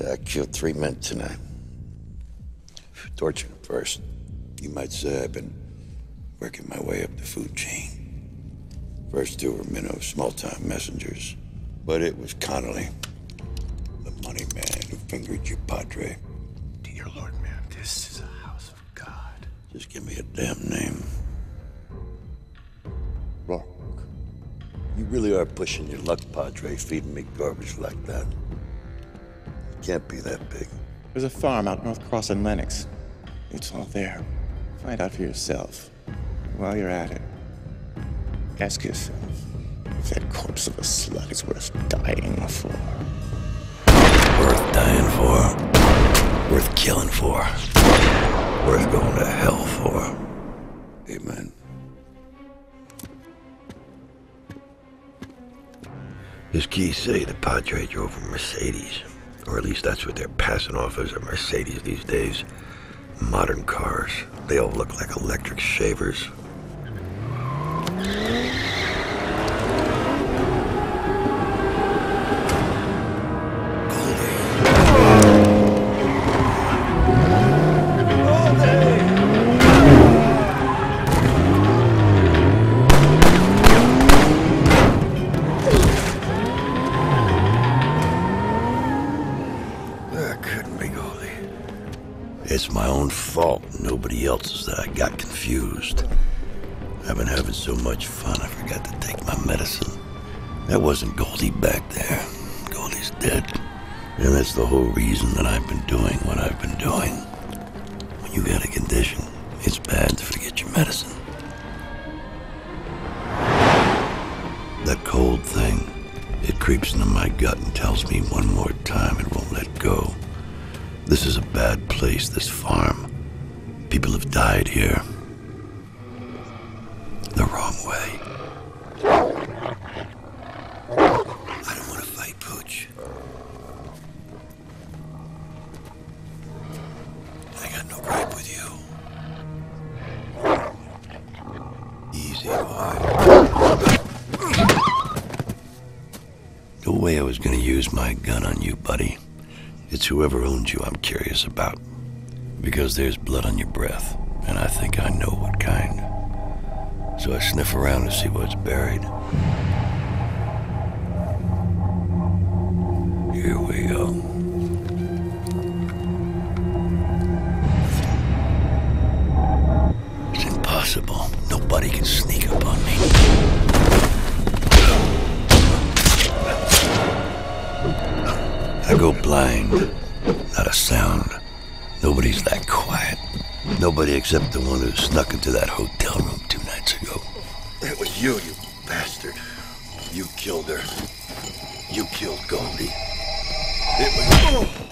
I killed three men tonight. Tortured them first. You might say I've been working my way up the food chain. First two were minnows, small-time messengers. But it was Connolly, the money man who fingered your padre. Dear Lord, man, this is a house of God. Just give me a damn name. Roark. You really are pushing your luck, Padre, feeding me garbage like that. It can't be that big. There's a farm out North Cross in Lennox. It's all there. Find out for yourself. While you're at it, ask yourself if that corpse of a slut is worth dying for. Worth dying for. Worth killing for. Worth going to hell for. Amen. His keys say the Padre drove a Mercedes. Or at least that's what they're passing off as a Mercedes these days. Modern cars. They all look like electric shavers. That couldn't be Goldie. It's my own fault, nobody else's, that I got confused. I've been having so much fun, I forgot to take my medicine. That wasn't Goldie back there. Goldie's dead. And that's the whole reason that I've been doing what I've been doing. When you got a condition, it's bad to forget your medicine. Creeps into my gut and tells me one more time it won't let go. This is a bad place, this farm. People have died here. The wrong way. I don't want to fight Pooch. I got no gripe with you. Easy, boy. Way I was gonna use my gun on you, buddy. It's whoever owns you I'm curious about. Because there's blood on your breath, and I think I know what kind. So I sniff around to see what's buried. Here we go. It's impossible. Nobody can sneak up on me. I go blind. Not a sound. Nobody's that quiet. Nobody except the one who snuck into that hotel room two nights ago. It was you, you bastard. You killed her. You killed Goldie. It was.